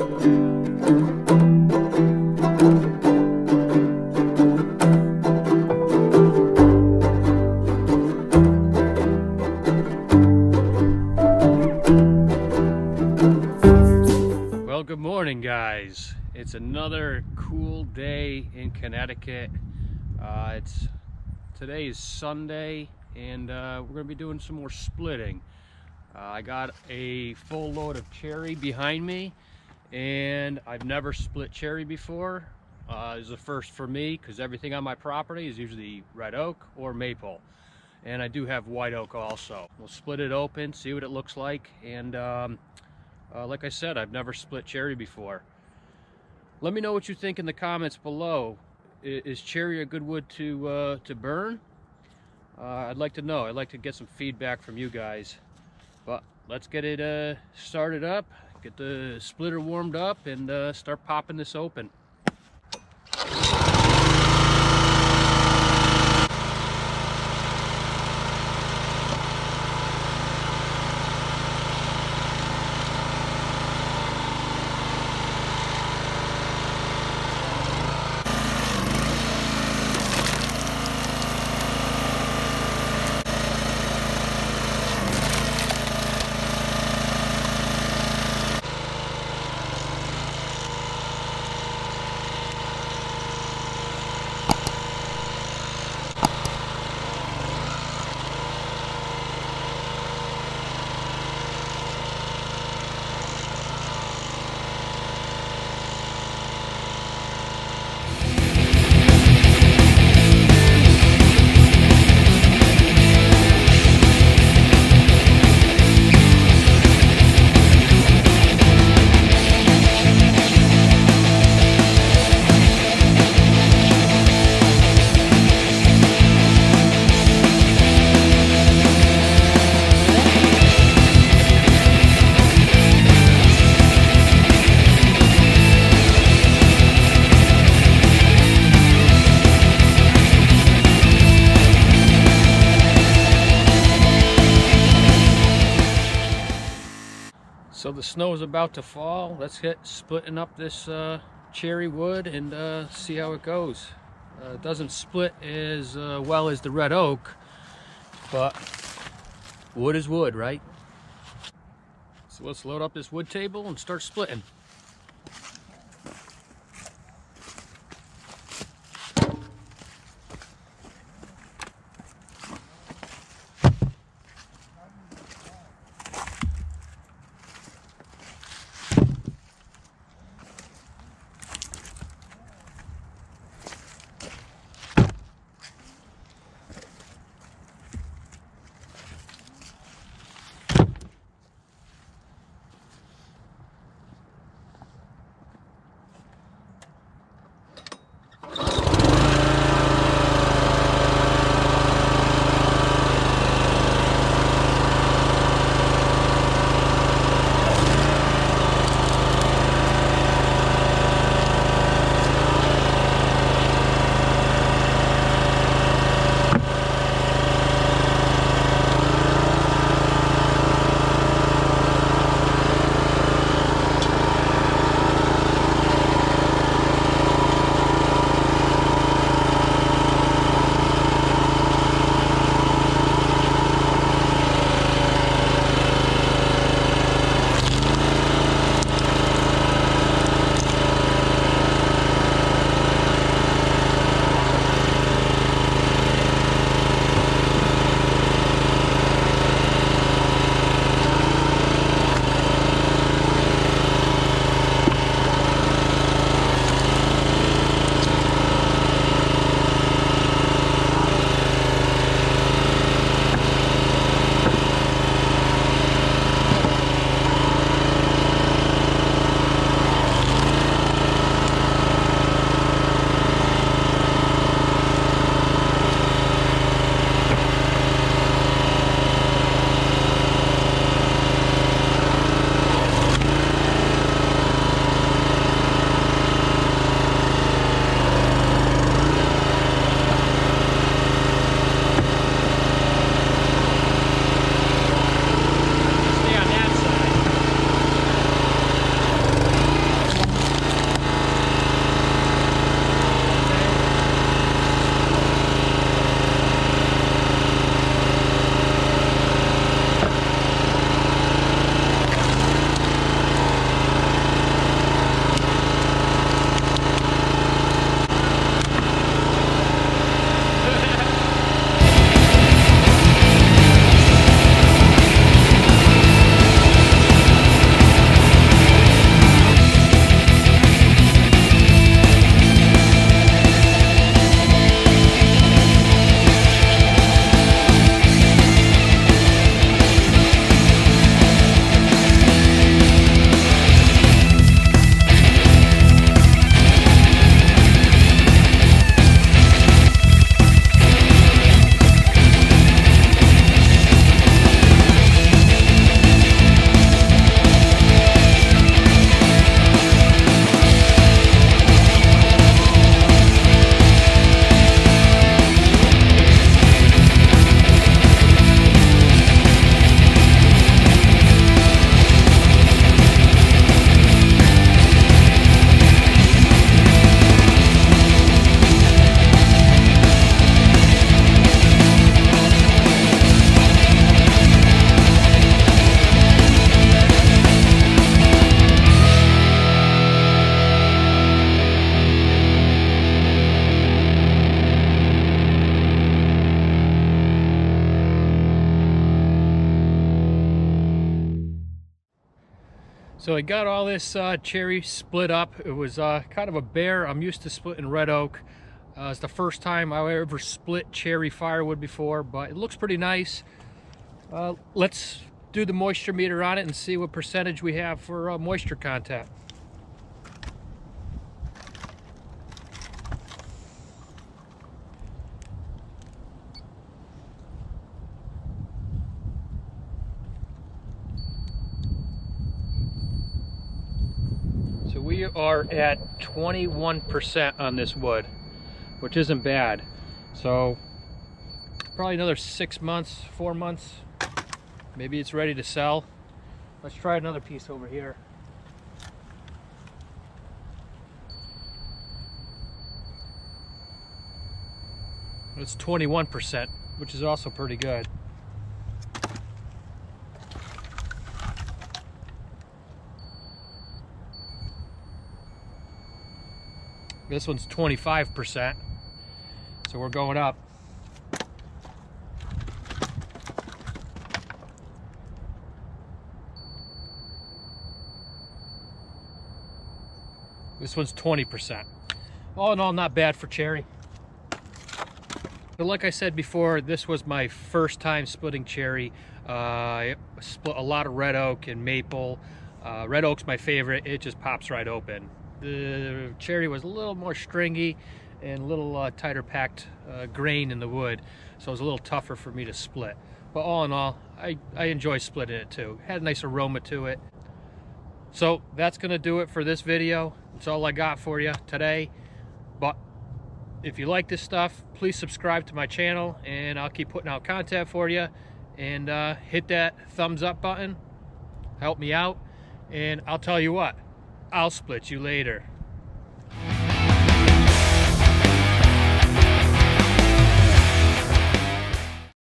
Well, good morning, guys. It's another cool day in Connecticut. Uh, it's today is Sunday, and uh, we're gonna be doing some more splitting. Uh, I got a full load of cherry behind me, and I've never split cherry before. Uh, it's the first for me because everything on my property is usually red oak or maple, and I do have white oak also. We'll split it open, see what it looks like, and. Um, uh, like I said, I've never split cherry before. Let me know what you think in the comments below. Is cherry a good wood to uh, to burn? Uh, I'd like to know. I'd like to get some feedback from you guys. But let's get it uh, started up, get the splitter warmed up, and uh, start popping this open. So the snow is about to fall. Let's get splitting up this uh, cherry wood and uh, see how it goes. Uh, it doesn't split as uh, well as the red oak, but wood is wood, right? So let's load up this wood table and start splitting. So I got all this uh, cherry split up. It was uh, kind of a bear. I'm used to splitting red oak. Uh, it's the first time I ever split cherry firewood before, but it looks pretty nice. Uh, let's do the moisture meter on it and see what percentage we have for uh, moisture content. So we are at 21% on this wood, which isn't bad. So probably another six months, four months, maybe it's ready to sell. Let's try another piece over here. It's 21%, which is also pretty good. This one's 25%. So we're going up. This one's 20%. All in all, not bad for cherry. But like I said before, this was my first time splitting cherry. Uh, I split a lot of red oak and maple. Uh, red oak's my favorite. It just pops right open. The cherry was a little more stringy and a little uh, tighter packed uh, grain in the wood. So it was a little tougher for me to split. But all in all, I, I enjoy splitting it too. Had a nice aroma to it. So that's gonna do it for this video. That's all I got for you today. But if you like this stuff, please subscribe to my channel and I'll keep putting out content for you. And uh, hit that thumbs up button. Help me out. And I'll tell you what, I'll split you later.